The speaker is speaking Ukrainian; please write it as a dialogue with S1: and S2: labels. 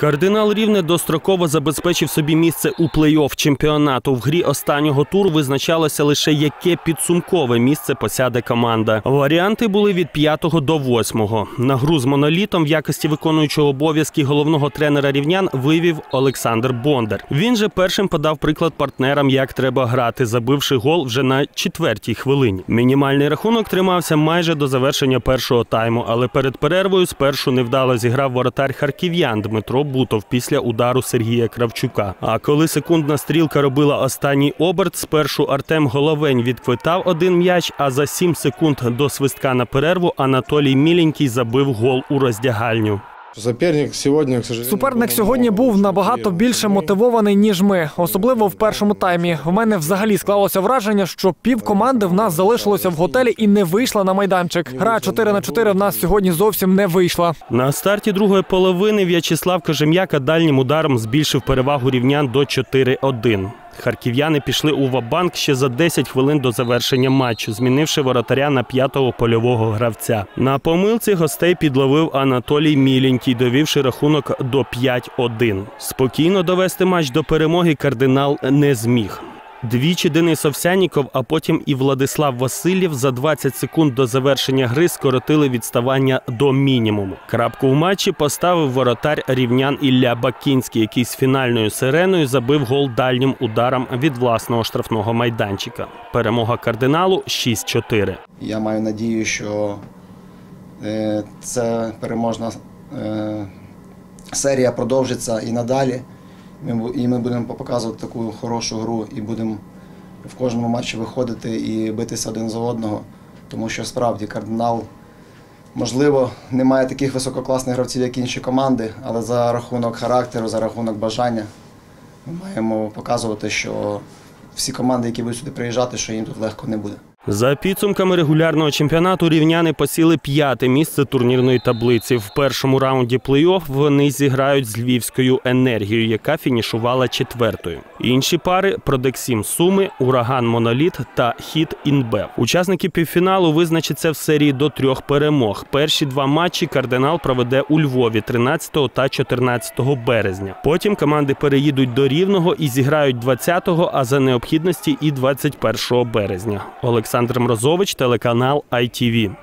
S1: Кардинал Рівне достроково забезпечив собі місце у плей-офф чемпіонату. В грі останнього туру визначалося лише яке підсумкове місце посяде команда. Варіанти були від 5 до 8. На гру з монолітом в якості виконуючого обов'язки головного тренера рівнян вивів Олександр Бондар. Він же першим подав приклад партнерам, як треба грати, забивши гол вже на четвертій хвилині. Мінімальний рахунок тримався майже до завершення першого тайму, але перед перервою спершу невдало зіграв воротар харків'ян Дмитро Бутов після удару Сергія Кравчука. А коли секундна стрілка робила останній оберт, спершу Артем Головень відквитав один м'яч, а за 7 секунд до свистка на перерву Анатолій Міленький забив гол у роздягальню.
S2: Суперник сьогодні, к
S3: Суперник сьогодні був набагато більше мотивований, ніж ми, особливо в першому таймі. В мене взагалі склалося враження, що пів команди в нас залишилося в готелі і не вийшла на майданчик. Гра 4 на 4 в нас сьогодні зовсім не вийшла.
S1: На старті другої половини В'ячеслав Кожем'яка дальнім ударом збільшив перевагу рівнян до 4-1. Харків'яни пішли у вабанк ще за 10 хвилин до завершення матчу, змінивши воротаря на п'ятого польового гравця. На помилці гостей підловив Анатолій Міленький, довівши рахунок до 5-1. Спокійно довести матч до перемоги кардинал не зміг. Двічі Денис Овсяніков, а потім і Владислав Васильєв за 20 секунд до завершення гри скоротили відставання до мінімуму. Крапку в матчі поставив воротар рівнян Ілля Бакінський, який з фінальною сиреною забив гол дальнім ударом від власного штрафного майданчика. Перемога кардиналу 6-4.
S4: Я маю надію, що е, ця переможна е, серія продовжиться і надалі. І ми будемо показувати таку хорошу гру і будемо в кожному матчі виходити і битися один за одного. Тому що справді кардинал, можливо, не має таких висококласних гравців, як інші команди, але за рахунок характеру, за рахунок бажання ми маємо показувати, що всі команди, які будуть сюди приїжджати, що їм тут легко не буде.
S1: За підсумками регулярного чемпіонату рівняни посіли п'яте місце турнірної таблиці. В першому раунді плей-офф вони зіграють з львівською енергією, яка фінішувала четвертою. Інші пари Продексім Суми, Ураган Моноліт та Хіт Інбев. Учасники півфіналу визначаться в серії до трьох перемог. Перші два матчі кардинал проведе у Львові 13 та 14 березня. Потім команди переїдуть до Рівного і зіграють 20-го, а за необхідності і 21 березня. Олександр Мрозович, телеканал ITV.